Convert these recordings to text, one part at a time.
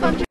Spongy.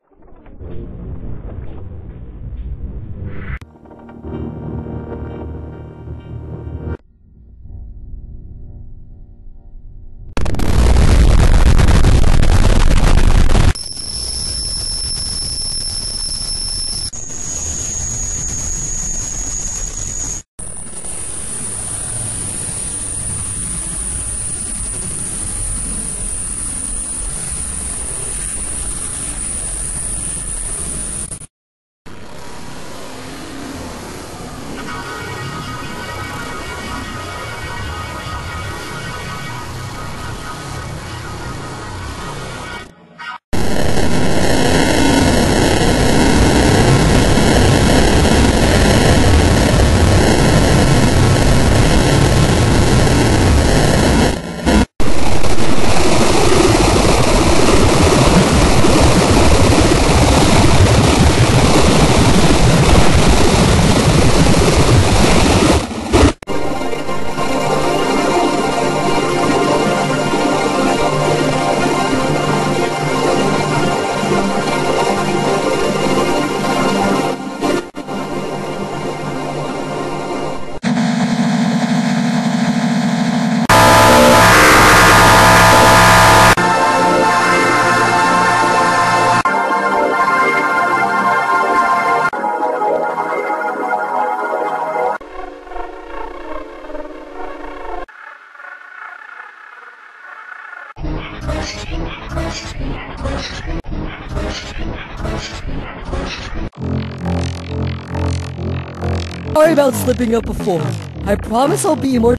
Sorry about slipping up before. I promise I'll be more